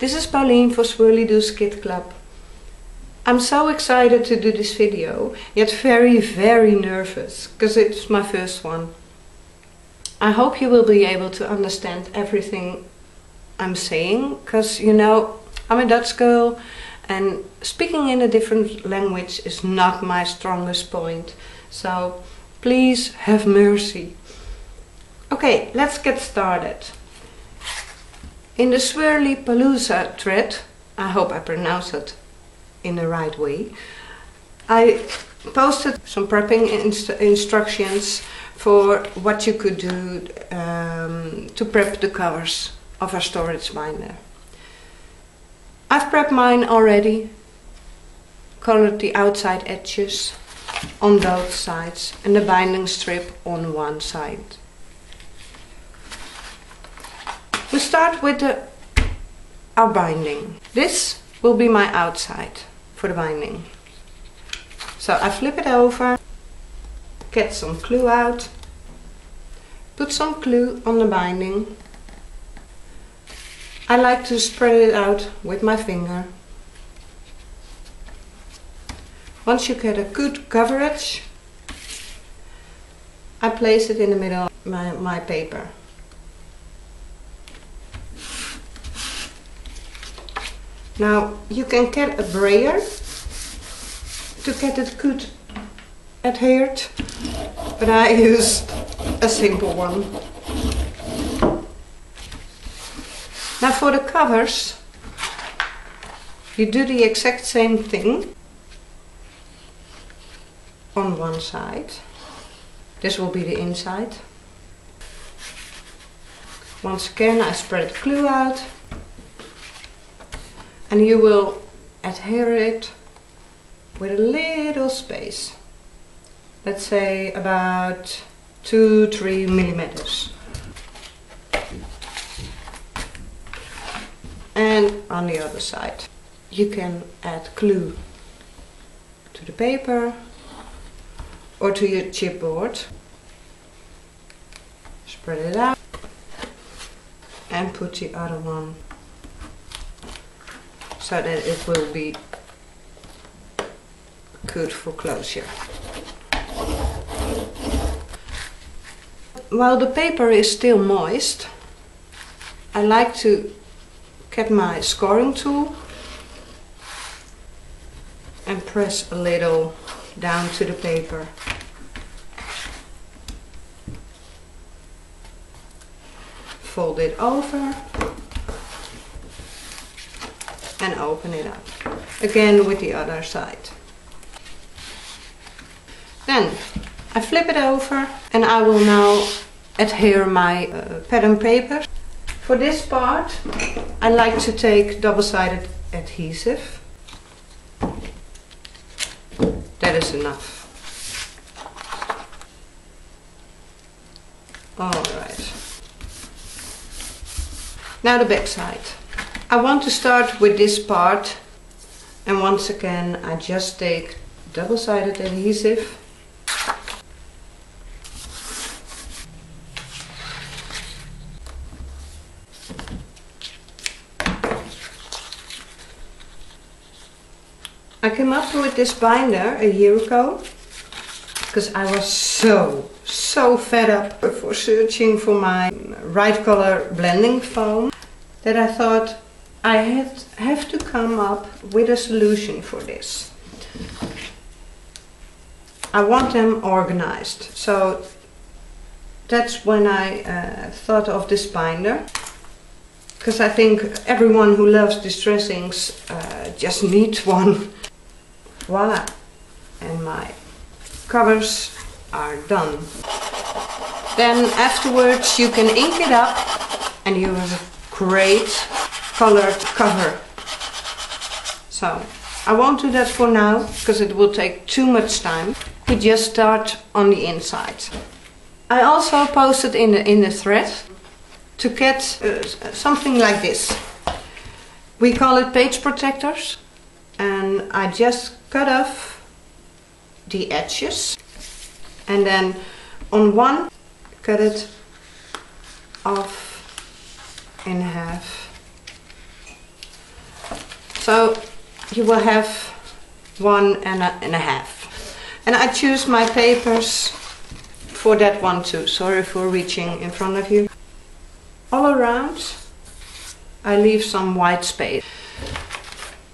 This is Pauline for Swirlydoos Kit Club. I'm so excited to do this video, yet very very nervous, because it's my first one. I hope you will be able to understand everything I'm saying, because you know, I'm a Dutch girl and speaking in a different language is not my strongest point. So please have mercy. Okay, let's get started. In the Swirly Palooza thread, I hope I pronounce it in the right way, I posted some prepping inst instructions for what you could do um, to prep the covers of a storage binder. I've prepped mine already, colored the outside edges on both sides and the binding strip on one side. We start with the, our binding. This will be my outside for the binding. So I flip it over, get some glue out, put some glue on the binding. I like to spread it out with my finger. Once you get a good coverage, I place it in the middle of my, my paper. Now you can get a brayer to get it good adhered, but I use a simple one. Now for the covers, you do the exact same thing on one side. This will be the inside. Once again I spread glue out and you will adhere it with a little space let's say about 2-3 millimeters. And on the other side you can add glue to the paper or to your chipboard. Spread it out and put the other one so that it will be good for closure. While the paper is still moist, I like to get my scoring tool and press a little down to the paper. Fold it over and open it up. Again with the other side. Then I flip it over and I will now adhere my uh, pattern paper. For this part I like to take double-sided adhesive. That is enough. Alright. Now the back side. I want to start with this part and once again I just take double-sided adhesive. I came up with this binder a year ago because I was so, so fed up for searching for my right color blending foam that I thought I had, have to come up with a solution for this. I want them organized. So that's when I uh, thought of this binder. Because I think everyone who loves distressings uh, just needs one. Voila! And my covers are done. Then afterwards you can ink it up and you have a great cover. So I won't do that for now because it will take too much time. We just start on the inside. I also posted in the, in the thread to get uh, something like this. We call it page protectors and I just cut off the edges and then on one cut it off in half So you will have one and a, and a half. And I choose my papers for that one too. Sorry for reaching in front of you. All around I leave some white space.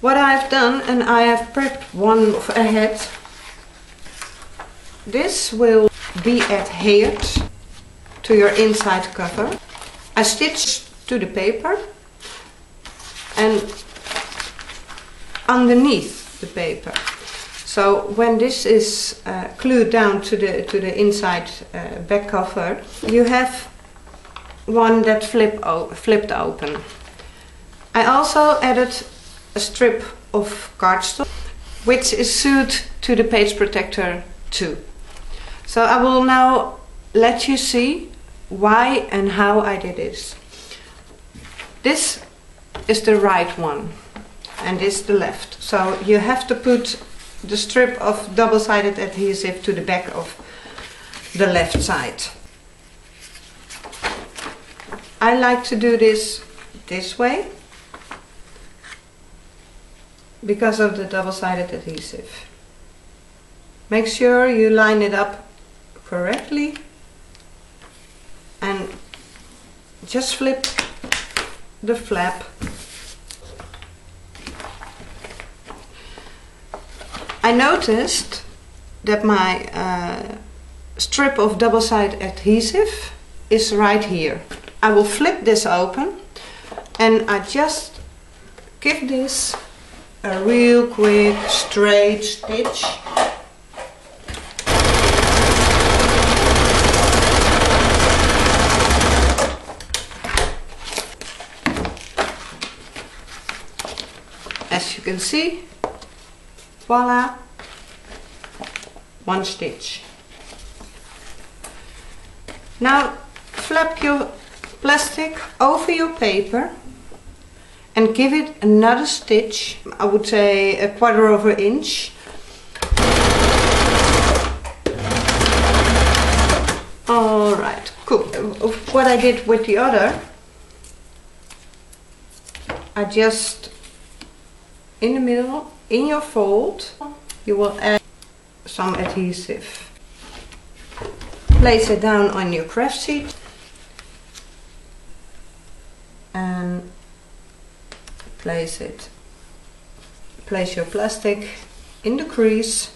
What I've done, and I have prepped one ahead, this will be adhered to your inside cover. I stitch to the paper and underneath the paper. So when this is uh, glued down to the to the inside uh, back cover, you have one that flip flipped open. I also added a strip of cardstock which is sewed to the page protector too. So I will now let you see why and how I did this. This is the right one and this the left. So you have to put the strip of double-sided adhesive to the back of the left side. I like to do this this way because of the double-sided adhesive. Make sure you line it up correctly and just flip the flap I noticed that my uh, strip of double-sided adhesive is right here. I will flip this open and I just give this a real quick straight stitch as you can see voila one stitch. Now flap your plastic over your paper and give it another stitch I would say a quarter of an inch. Alright cool. What I did with the other I just in the middle in your fold you will add some adhesive. Place it down on your craft sheet and place it place your plastic in the crease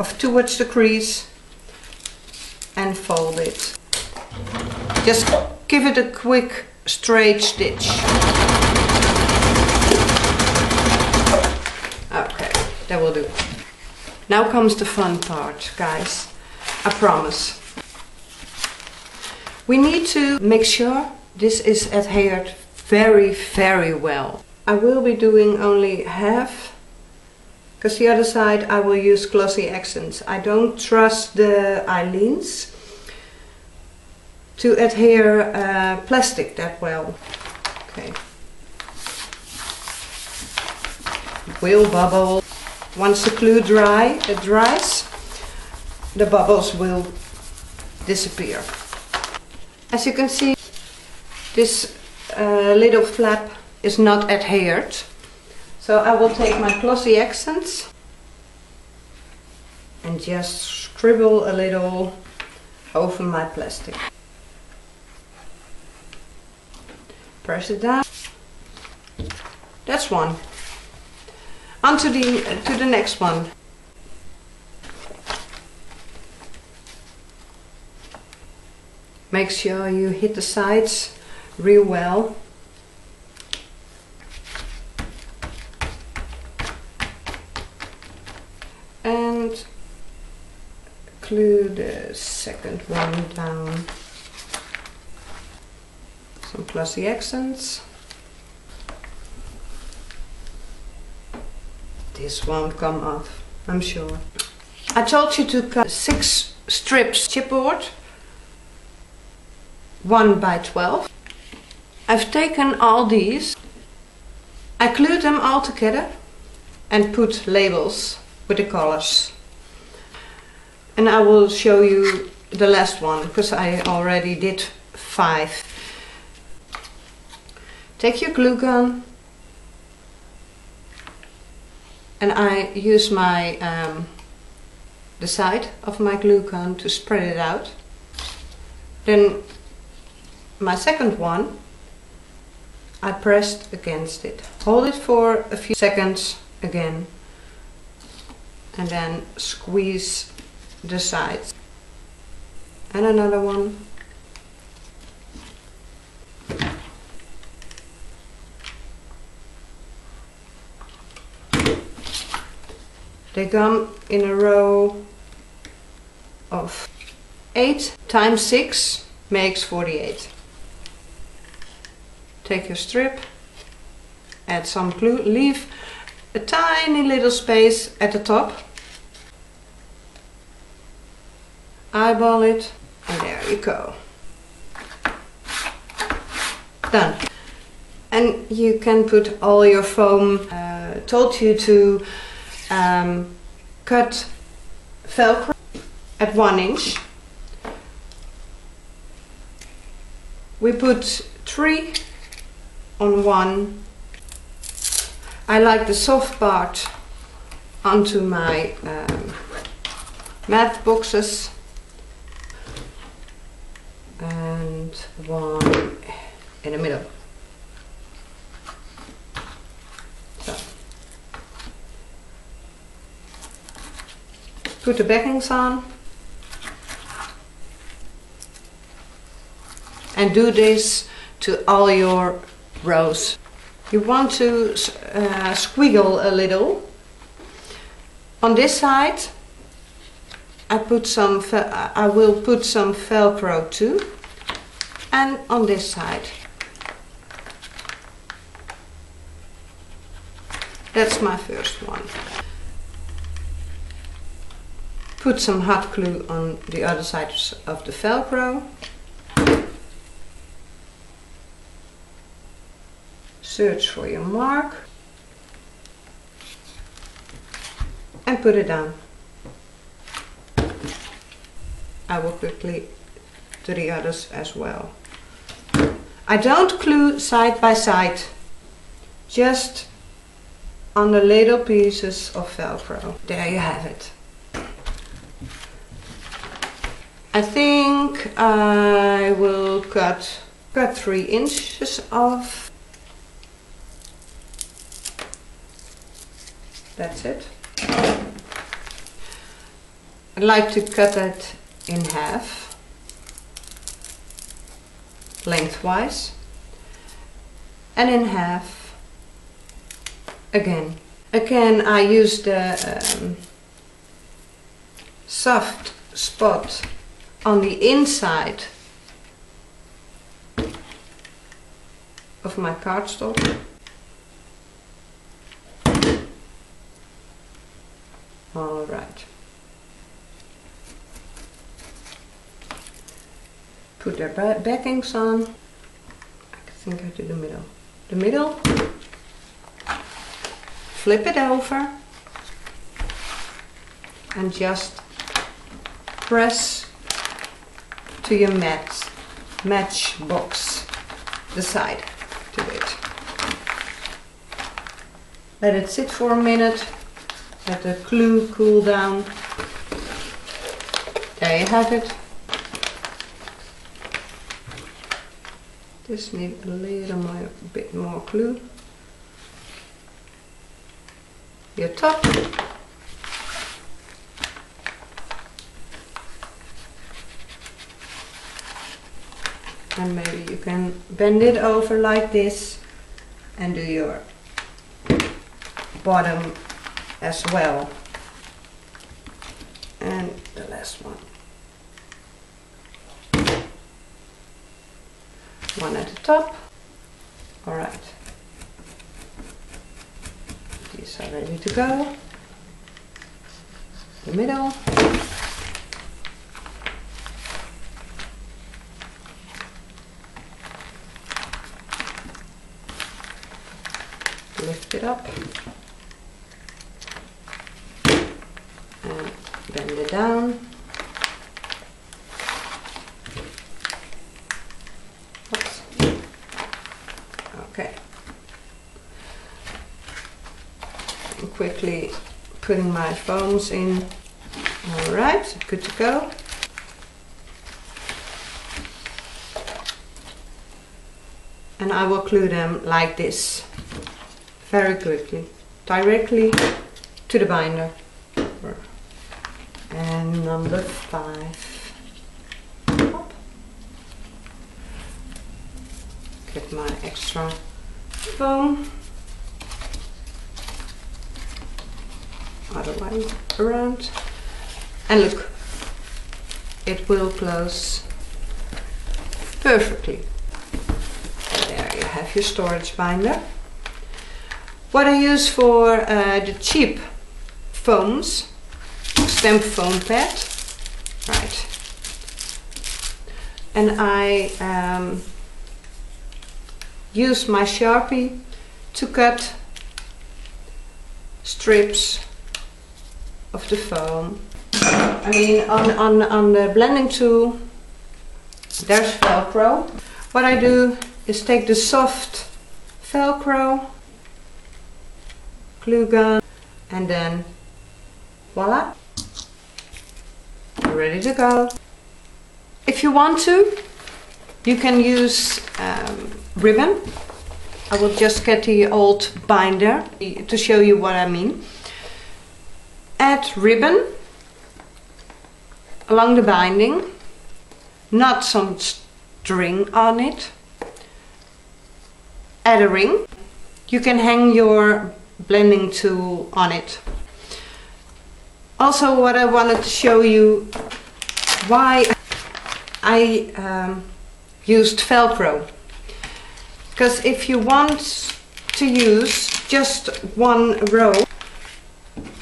of towards the crease and fold it. Just give it a quick straight stitch That will do. Now comes the fun part, guys. I promise. We need to make sure this is adhered very, very well. I will be doing only half because the other side I will use glossy accents. I don't trust the Aleene's to adhere uh, plastic that well. Okay. Will bubble. Once the glue dry, it dries, the bubbles will disappear. As you can see, this uh, little flap is not adhered. So I will take my glossy accents and just scribble a little over my plastic. Press it down. That's one. On to the, to the next one. Make sure you hit the sides real well. And glue the second one down. Some glossy accents. This won't come off, I'm sure. I told you to cut six strips chipboard, 1 by 12. I've taken all these, I glued them all together and put labels with the colors. And I will show you the last one because I already did five. Take your glue gun and I use my um, the side of my glue gun to spread it out. Then my second one I pressed against it. Hold it for a few seconds again and then squeeze the sides. And another one. They come in a row of 8 times 6 makes 48. Take your strip, add some glue, leave a tiny little space at the top. Eyeball it and there you go. Done. And you can put all your foam, uh, told you to um, cut velcro at one inch. We put three on one. I like the soft part onto my um, boxes and one in the middle. Put the backings on. And do this to all your rows. You want to uh, squiggle a little. On this side, I put some. I will put some Velcro too, and on this side. That's my first one. Put some hot glue on the other side of the Velcro. Search for your mark. And put it down. I will quickly do the others as well. I don't glue side by side, just on the little pieces of Velcro. There you have it. I think I will cut, cut three inches off. That's it. I'd like to cut that in half, lengthwise, and in half again. Again, I use the um, soft spot on the inside of my cardstock. All right. Put their backings on. I think I do the middle. The middle. Flip it over. And just press to your match, match box, the side to it. Let it sit for a minute, let the glue cool down. There you have it. Just need a little more, bit more glue. Your top and maybe you can bend it over like this and do your bottom as well. And the last one. One at the top. All right. These are ready to go the middle lift it up and bend it down. Oops. Okay. quickly putting my foams in. Alright, good to go. And I will glue them like this, very quickly, directly to the binder. And number five. Hop. Get my extra foam. Other way around. And look, it will close perfectly. There you have your storage binder. What I use for uh, the cheap foams, stamp foam pad, right. And I um, use my Sharpie to cut strips of the foam. I mean, on, on, on the blending tool, there's Velcro. What I do is take the soft Velcro, glue gun, and then voila, You're ready to go. If you want to, you can use um, ribbon. I will just get the old binder to show you what I mean. Add ribbon along the binding, not some string on it. Add a ring. You can hang your blending tool on it. Also what I wanted to show you why I um, used Velcro. Because if you want to use just one row,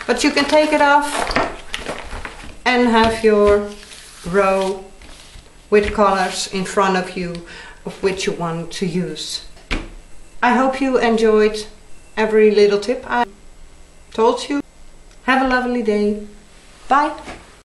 but you can take it off and have your row with colors in front of you of which you want to use. I hope you enjoyed every little tip I told you. Have a lovely day. Bye.